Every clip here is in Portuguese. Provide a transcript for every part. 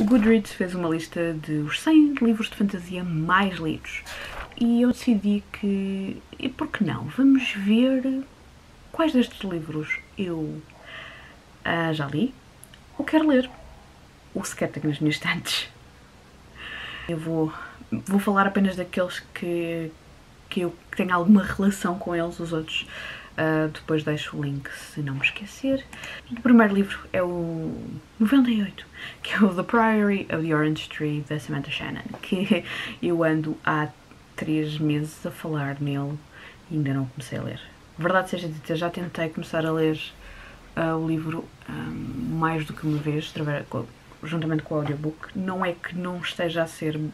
O Goodreads fez uma lista de os 100 livros de fantasia mais lidos. E eu decidi que, e por que não, vamos ver quais destes livros eu ah, já li ou quero ler, ou sequer tenho nas minhas estantes. Eu vou, vou falar apenas daqueles que, que eu tenho alguma relação com eles, os outros uh, depois deixo o link se não me esquecer. O primeiro livro é o 98, que é o The Priory of the Orange Tree, da Samantha Shannon, que eu ando há três meses a falar nele e ainda não comecei a ler. Verdade seja dita, já tentei começar a ler uh, o livro um, mais do que uma vez, juntamente com o audiobook. Não é que não esteja a ser uh,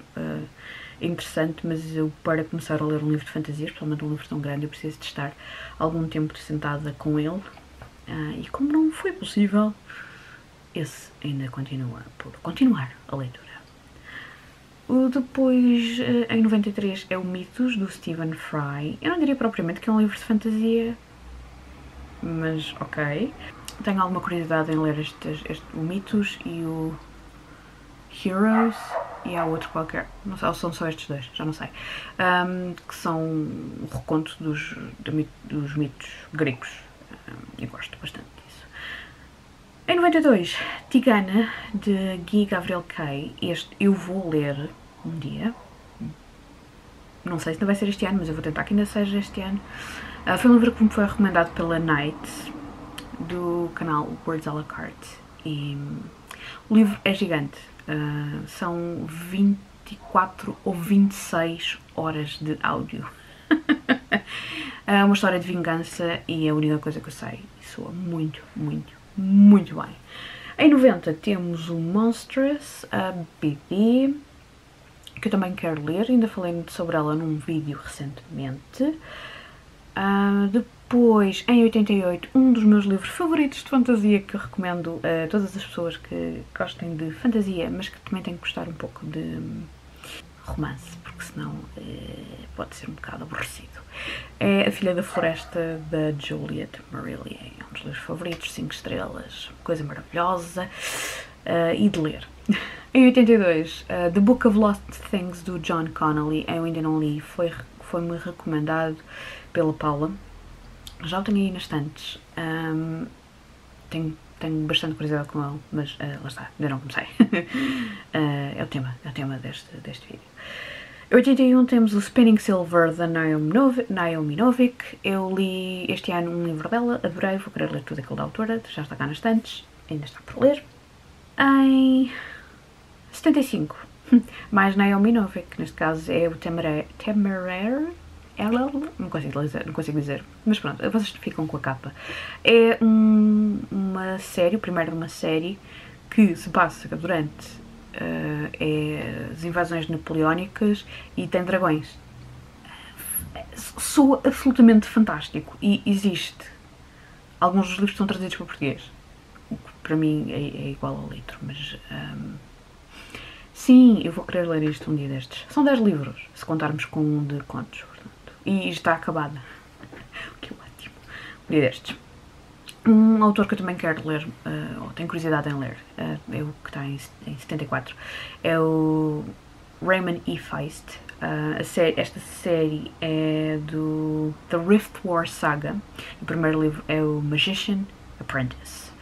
interessante, mas eu, para começar a ler um livro de fantasia, especialmente um livro tão grande, eu preciso de estar algum tempo sentada com ele. Uh, e como não foi possível, esse ainda continua por continuar a leitura. O depois, uh, em 93, é o Mitos, do Stephen Fry. Eu não diria propriamente que é um livro de fantasia, mas ok. Tenho alguma curiosidade em ler estes, este, o Mitos e o Heroes e há outro qualquer, não sei, ou são só estes dois, já não sei, um, que são um reconto dos, dos mitos gregos. Um, eu gosto bastante disso. Em 92, Tigana, de Guy Gabriel Kay. Este eu vou ler um dia. Não sei se não vai ser este ano, mas eu vou tentar que ainda seja este ano. Uh, foi um livro que me foi recomendado pela Night, do canal Words à la carte. E o livro é gigante. Uh, são 24 ou 26 horas de áudio. é uma história de vingança e é a única coisa que eu sei. E soa muito, muito, muito bem. Em 90 temos o Monstrous, a BB, que eu também quero ler, ainda falei sobre ela num vídeo recentemente. Uh, depois, em 88, um dos meus livros favoritos de fantasia que recomendo a todas as pessoas que gostem de fantasia, mas que também têm que gostar um pouco de romance, porque senão é, pode ser um bocado aborrecido. É A Filha da Floresta, da Juliet Marillier. É um dos livros favoritos, 5 estrelas, coisa maravilhosa uh, e de ler. Em 82, uh, The Book of Lost Things, do John Connolly, eu ainda não li, foi-me foi recomendado pela Paula já o tenho aí nas estantes. Um, tenho, tenho bastante curiosidade com ele, mas uh, lá está, ainda não comecei. uh, é o tema, é o tema deste, deste vídeo. Em 81 temos o Spinning Silver da Naomi Naomi Novik. Eu li este ano um livro dela, adorei, vou querer ler tudo aquilo da autora, já está cá nas estantes, ainda está por ler. Em 75, mais Naomi Novik, neste caso é o Temeraire, Temeraire ela, não consigo dizer, não consigo dizer, mas pronto, vocês ficam com a capa. É um, uma série, o primeiro de uma série que se passa durante uh, é as invasões napoleónicas e tem dragões. Sou absolutamente fantástico e existe. Alguns dos livros estão traduzidos para português. Para mim é, é igual ao litro, mas. Um, ehm, sim, eu vou querer ler isto um dia destes. São 10 livros, se contarmos com um de contos e está acabada. que ótimo. Um dia destes. Um autor que eu também quero ler, uh, ou tenho curiosidade em ler, uh, é o que está em, em 74, é o Raymond E. Feist. Uh, série, esta série é do The Rift War Saga. O primeiro livro é o Magician Apprentice.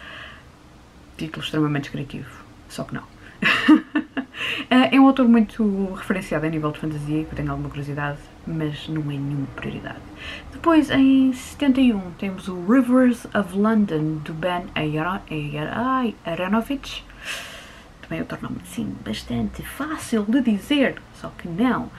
Título extremamente criativo, só que não. é um autor muito referenciado a nível de fantasia, que eu tenho alguma curiosidade mas não é nenhuma prioridade. Depois, em 71, temos o Rivers of London, do Ben Aronovich. Também nome assim, bastante fácil de dizer, só que não.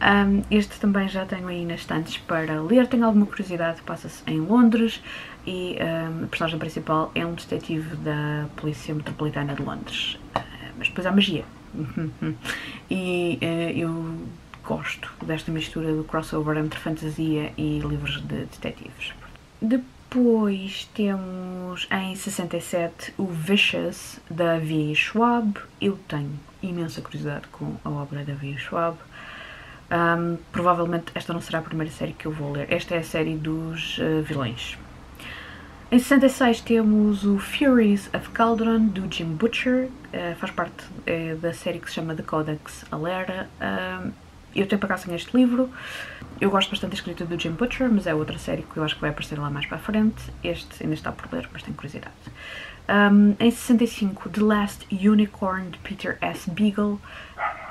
Um, este também já tenho aí nas estantes para ler, tenho alguma curiosidade, passa-se em Londres e um, a personagem principal é um detetive da Polícia Metropolitana de Londres. Uh, mas depois há magia. e uh, eu gosto desta mistura do crossover entre fantasia e livros de detetives. Depois temos em 67 o Vicious da V. Schwab. Eu tenho imensa curiosidade com a obra da V. Schwab. Um, provavelmente esta não será a primeira série que eu vou ler. Esta é a série dos uh, vilões. Em 66 temos o Furies of Calderon, do Jim Butcher, uh, faz parte uh, da série que se chama The Codex Alera. Eu tenho para cá sem este livro, eu gosto bastante da escrita do Jim Butcher, mas é outra série que eu acho que vai aparecer lá mais para a frente. Este ainda está por ler, mas tenho curiosidade. Um, em 65, The Last Unicorn, de Peter S. Beagle,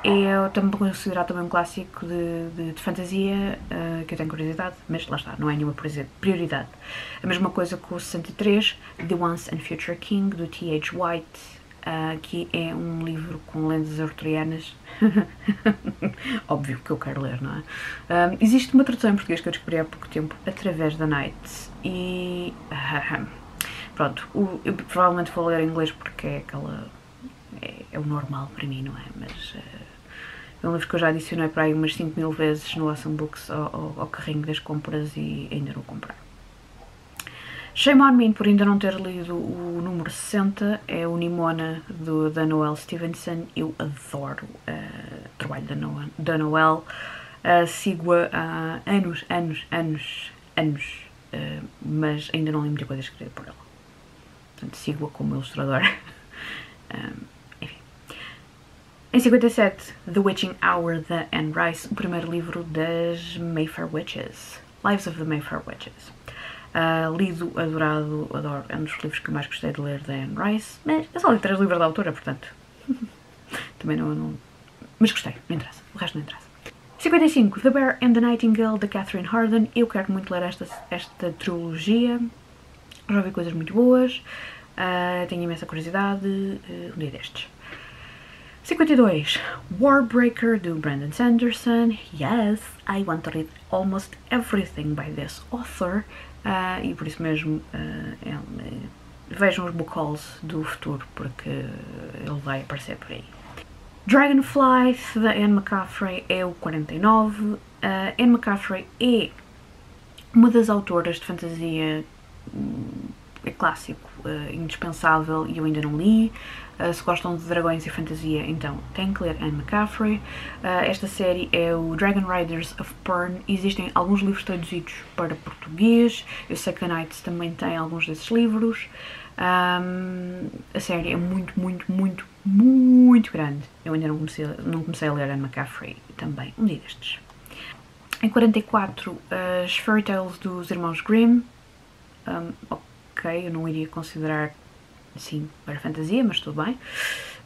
é também considerado também um clássico de, de, de fantasia uh, que eu tenho curiosidade, mas lá está, não é nenhuma prioridade. A mesma coisa com o 63, The Once and Future King, do T.H. White, uh, que é um livro com lendas arturianas. Óbvio que eu quero ler, não é? Um, existe uma tradução em português que eu descobri há pouco tempo, através da Night, e. Pronto, o, eu provavelmente vou ler em inglês porque é aquela. É, é o normal para mim, não é? Mas. Uh, é um livro que eu já adicionei para aí umas 5 mil vezes no Awesome Books ao, ao, ao carrinho das compras e ainda não comprei. Shame on me por ainda não ter lido o número 60, é o Nimona do, da Noel Stevenson. Eu adoro uh, o trabalho da, Noel, da Noel. Uh, Sigo-a há anos, anos, anos, anos, uh, mas ainda não li muita coisa escrita por ela. Portanto, sigo-a como ilustradora. um, enfim. Em 57, The Witching Hour da Anne Rice, o primeiro livro das Mayfair Witches. Lives of the Mayfair Witches. Uh, lido, adorado, adoro. É um dos livros que mais gostei de ler da Anne Rice. Mas eu só li três livros da autora, portanto. Também não, não. Mas gostei, não interessa. O resto não interessa. 55. The Bear and the Nightingale, de Catherine Harden. Eu quero muito ler esta, esta trilogia. Já vi coisas muito boas. Uh, tenho imensa curiosidade. Uh, um dia destes. 52. Warbreaker, do Brandon Sanderson. Yes, I want to read almost everything by this author. Uh, e por isso mesmo uh, vejam os book hauls do futuro, porque ele vai aparecer por aí. Dragonfly, da Anne McCaffrey, é o 49. Uh, Anne McCaffrey é uma das autoras de fantasia hum, é clássico, uh, indispensável e eu ainda não li. Uh, se gostam de dragões e fantasia, então têm que ler Anne McCaffrey. Uh, esta série é o Dragon Riders of Pern. Existem alguns livros traduzidos para português. Eu sei que a Knights também tem alguns desses livros. Um, a série é muito, muito, muito, muito grande. Eu ainda não comecei, não comecei a ler Anne McCaffrey também, um dia destes. Em 44, as Fairy Tales dos Irmãos Grimm. Um, eu não iria considerar assim para fantasia, mas tudo bem.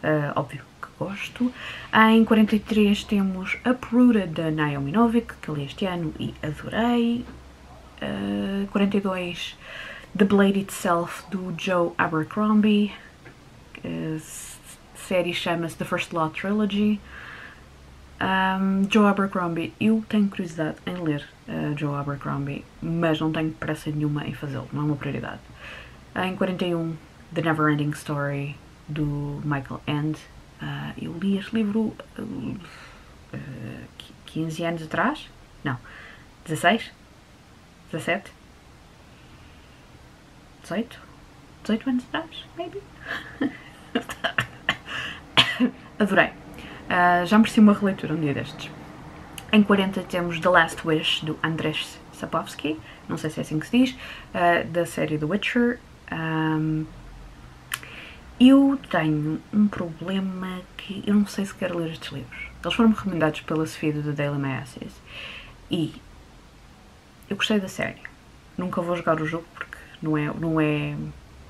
Uh, óbvio que gosto. Em 43 temos Uprooted da Naomi Novik, que li este ano e adorei. Uh, 42 The Blade Itself do Joe Abercrombie. A série chama-se The First Law Trilogy. Um, Joe Abercrombie, eu tenho curiosidade em ler uh, Joe Abercrombie, mas não tenho pressa nenhuma em fazê-lo, não é uma prioridade. Em 41, The Never Ending Story, do Michael End. Uh, eu li este livro uh, uh, 15 anos atrás? Não, 16? 17? 18? 18 anos atrás, maybe? Adorei. Uh, já mereci uma releitura um dia destes. Em 40 temos The Last Wish, do Andrzej Sapkowski, não sei se é assim que se diz, uh, da série The Witcher. Um, eu tenho um problema que eu não sei se quero ler estes livros. Eles foram recomendados pela Sofia do Daily Masses e eu gostei da série. Nunca vou jogar o jogo porque não é, não é,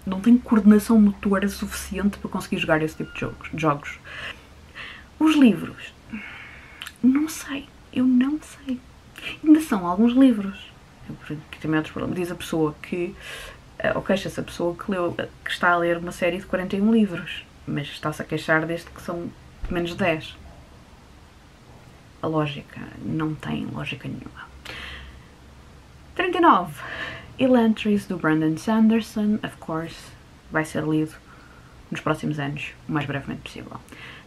não tenho coordenação motora suficiente para conseguir jogar esse tipo de jogos. Jogos. Os livros, não sei, eu não sei. Ainda são alguns livros. Que também é outro problema. Diz a pessoa que ou queixa-se a pessoa que, leu, que está a ler uma série de 41 livros, mas está-se a queixar desde que são menos 10. A lógica não tem lógica nenhuma. 39. Elantris, do Brandon Sanderson, of course, vai ser lido nos próximos anos, o mais brevemente possível.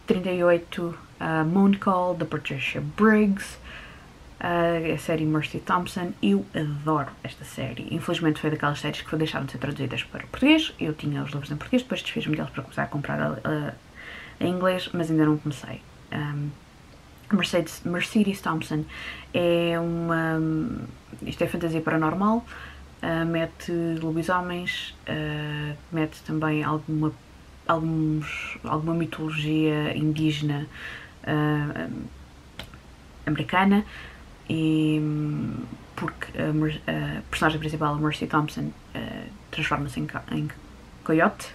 38. Uh, Mooncall, da Patricia Briggs, a série Mercy Thompson. Eu adoro esta série. Infelizmente foi daquelas séries que deixaram de ser traduzidas para português. Eu tinha os livros em português, depois desfiz-me deles para começar a comprar a, a, em inglês, mas ainda não comecei. Um, Mercedes, Mercedes Thompson é uma. Isto é fantasia paranormal. Uh, mete lobisomens, uh, mete também alguma, alguns, alguma mitologia indígena uh, americana e porque a, a, personagem principal, a Mercy Thompson, transforma-se em, em coiote.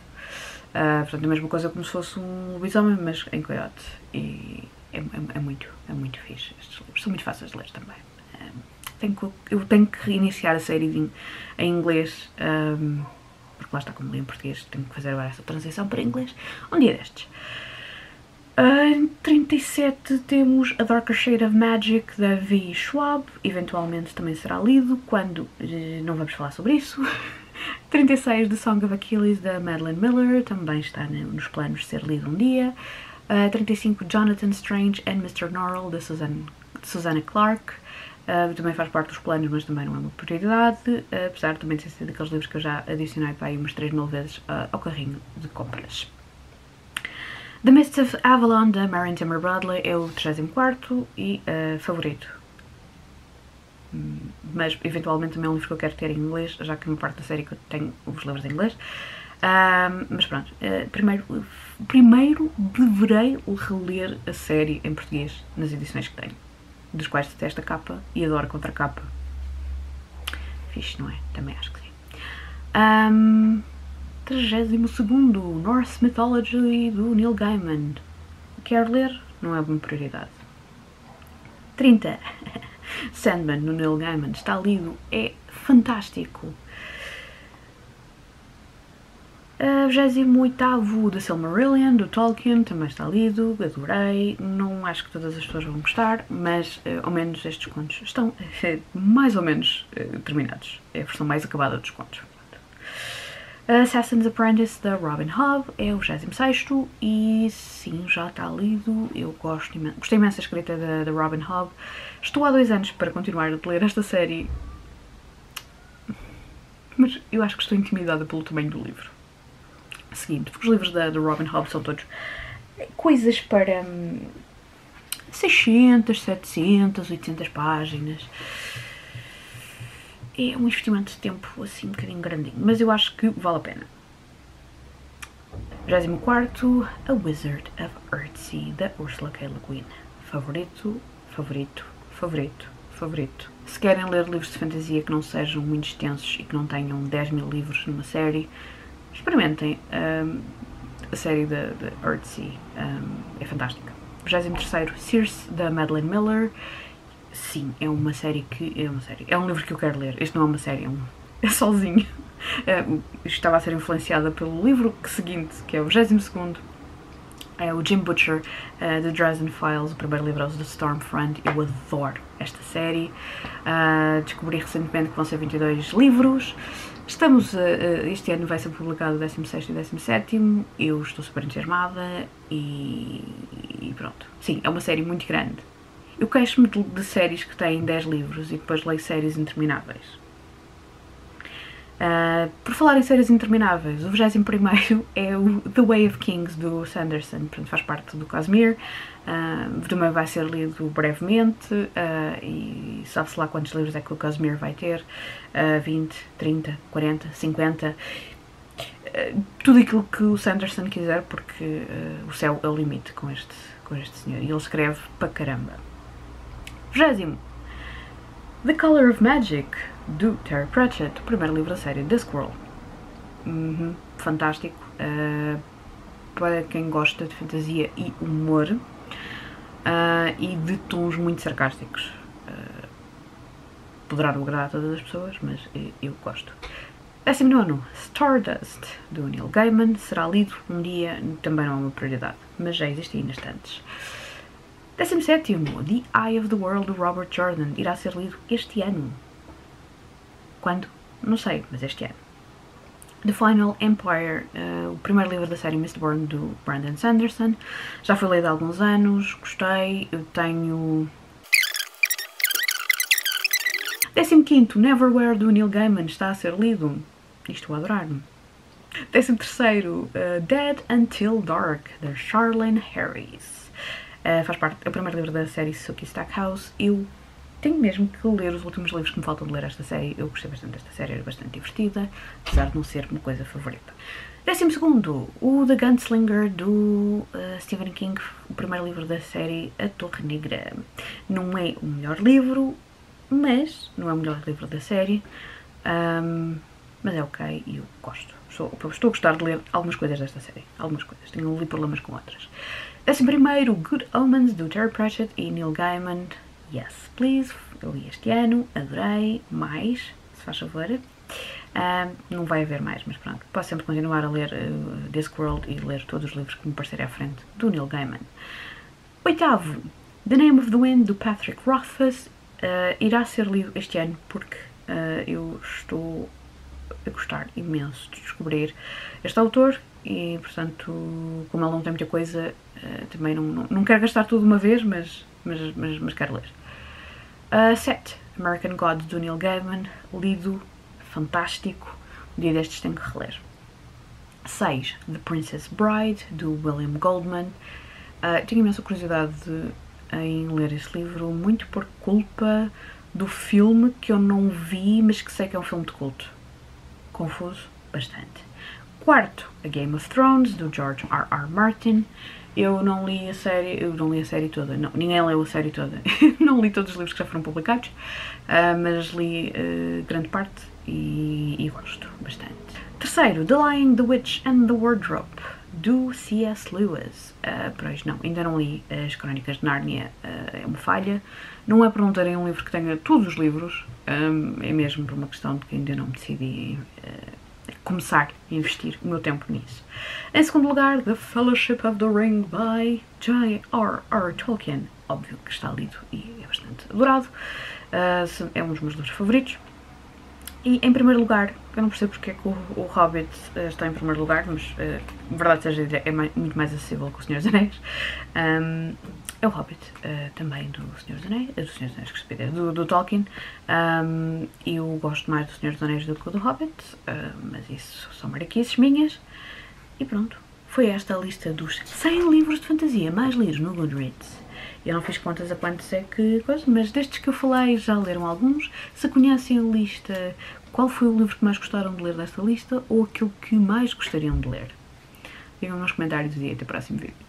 portanto, é a mesma coisa como se fosse um lobisomem, mas em coiote. E é, é, é, muito, é muito fixe. Estes livros são muito fáceis de ler também tenho que, eu tenho que reiniciar a série em, em inglês, um, porque lá está como li em português, tenho que fazer agora essa transição para inglês, um dia destes. Em uh, 37 temos A Darker Shade of Magic da V. Schwab, eventualmente também será lido, quando uh, não vamos falar sobre isso. 36 The Song of Achilles da Madeline Miller, também está nos planos de ser lido um dia. Uh, 35 Jonathan Strange and Mr. Norrell da Susanna Clarke. Uh, também faz parte dos planos, mas também não é uma prioridade, uh, apesar de também ter sido daqueles livros que eu já adicionei para aí umas 3 mil vezes ao carrinho de compras. The Mists of Avalon, da Marion Timmer Bradley, é o 34 e favorito. Hum, mas eventualmente também é um livro que eu quero ter em inglês, já que uma parte da série que eu tenho os livros em inglês. mas pronto, primeiro, primeiro deverei reler a série em português nas edições que tenho dos quais detesto a capa e adoro contra capa. Fixe, não é? Também acho que sim. Um, 32 Norse Mythology do Neil Gaiman. Quero ler? Não é uma prioridade. 30. Sandman no Neil Gaiman. Está lido. É fantástico. Uh, 28 da Silmarillion, do Tolkien, também está lido, adorei. Não acho que todas as pessoas vão gostar, mas uh, ao menos estes contos estão uh, mais ou menos uh, terminados. É a versão mais acabada dos contos. Assassin's Apprentice da Robin Hobb é o 26 e sim, já está lido. Eu gosto imenso, gostei imenso da escrita da, da Robin Hobb. Estou há dois anos para continuar a ler esta série, mas eu acho que estou intimidada pelo tamanho do livro seguinte, porque os livros da, da Robin Hobb são todos coisas para hum, 600, 700, 800 páginas. É um investimento de tempo assim um bocadinho grandinho, mas eu acho que vale a pena. 24 A Wizard of Earthsea, da Ursula K. Le Guin. Favorito, favorito, favorito, favorito. Se querem ler livros de fantasia que não sejam muito extensos e que não tenham 10 mil livros numa série, experimentem um, a série da Earthsea, um, é fantástica. 23 Circe, da Madeline Miller. Sim, é uma série que. É uma série. É um livro que eu quero ler. Este não é uma série, é, um, é sozinho. Uh, estava a ser influenciada pelo livro seguinte, que é o 22 é o Jim Butcher, uh, The Dresden Files, o primeiro livro do Stormfront. Eu adoro esta série. Uh, descobri recentemente que vão ser 22 livros. Estamos, uh, este ano vai ser publicado o 16 e 17, eu estou super entusiasmada e, e, pronto. Sim, é uma série muito grande. Eu queixo-me de, de, séries que têm 10 livros e depois leio séries intermináveis. Uh, por falar em séries intermináveis, o 21 é o The Way of Kings do Sanderson, portanto faz parte do Casimir. Uh, também vai ser lido brevemente uh, e sabe-se lá quantos livros é que o Casimir vai ter: uh, 20, 30, 40, 50. tudo aquilo que o Sanderson quiser, porque o céu é o limite com este, com este senhor e ele escreve para caramba. 20 The Color of Magic do Terry Pratchett, o primeiro livro da série The Squirrel. Uhum, fantástico. para quem gosta de fantasia e humor, uh, e de tons muito sarcásticos. Uh, poderá não agradar a todas as pessoas, mas eu, eu gosto. 19. Stardust, do Neil Gaiman, será lido um dia, também não é uma prioridade, mas já existe ainda instantes. 17. The Eye of the World, do Robert Jordan, irá ser lido este ano. Quando? Não sei, mas este ano. The Final Empire, uh, o primeiro livro da série Mistborn do Brandon Sanderson. Já foi lido há alguns anos, gostei. Eu tenho. 15 Neverwhere do Neil Gaiman está a ser lido. Isto vou adorar. 13 uh, Dead Until Dark, da Charlene Harris. Uh, faz parte, é o primeiro livro da série Suki Stackhouse. Eu tenho mesmo que ler os últimos livros que me faltam de ler esta série. Eu gostei bastante desta série, era bastante divertida, apesar de não ser uma coisa favorita. Décimo segundo, o The Gunslinger do uh, Stephen King, o primeiro livro da série A Torre Negra. Não é o melhor livro, mas não é o melhor livro da série, um, mas é ok e eu gosto. Estou, estou a gostar de ler algumas coisas desta série, algumas coisas, tenho ali problemas com outras. Décimo primeiro, Good Omens do Terry Pratchett e Neil Gaiman. Yes, please, eu li este ano, adorei, mais, se faz favor. Uh, não vai haver mais, mas pronto, posso sempre continuar a ler uh, Discworld e ler todos os livros que me parecerem à frente do Neil Gaiman. Oitavo, The Name of the Wind do Patrick Rothfuss uh, irá ser lido este ano porque uh, eu estou a gostar imenso de descobrir este autor e, portanto, como ele não tem muita coisa, uh, também não, não, não, quero gastar tudo de uma vez, mas, mas, mas, mas quero ler. 7. American Gods do Neil Gaiman, lido fantástico. Um dia destes tenho que reler. 6. The Princess Bride, do William Goldman. Uh, tenho imensa curiosidade de, em ler este livro, muito por culpa do filme que eu não vi, mas que sei que é um filme de culto. Confuso? Bastante. Quarto, A Game of Thrones, do George R. R. Martin. Eu não li a série, eu não li a série toda, não, ninguém leu a série toda. não li todos os livros que já foram publicados, uh, mas li uh, grande parte e, e, gosto bastante. Terceiro, The Lion, The Witch and the Wardrobe, do C.S. Lewis. Uh, pois não, ainda não li as Crónicas de Nárnia, uh, é uma falha. Não é por não terem um livro que tenha todos os livros, um, é mesmo por uma questão de que ainda não me decidi começar a investir o meu tempo nisso. Em segundo lugar, The Fellowship of the Ring by J.R.R. Tolkien. Óbvio que está lido e é bastante adorado. Uh, é um dos meus livros favoritos. E em primeiro lugar, eu não percebo porque é que o, o Hobbit uh, está em primeiro lugar, mas uh, verdade seja é mais, muito mais acessível que o Senhor dos Anéis. Um, é o Hobbit, uh, também do Senhor dos Anéis, do Senhor dos Anéis, que do, do Tolkien. Um, eu gosto mais do Senhor dos Anéis do que do Hobbit, uh, mas isso são mariquices minhas. E pronto, foi esta a lista dos 100 livros de fantasia mais lidos no Goodreads. Eu não fiz contas a quantos é que coisa, mas destes que eu falei já leram alguns. Se conhecem a lista, qual foi o livro que mais gostaram de ler desta lista ou aquilo que mais gostariam de ler? Digam nos comentários e até o próximo vídeo.